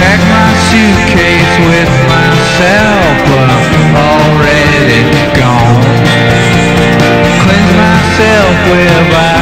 Pack my suitcase with myself, but I'm already gone. Cleanse myself with vitamin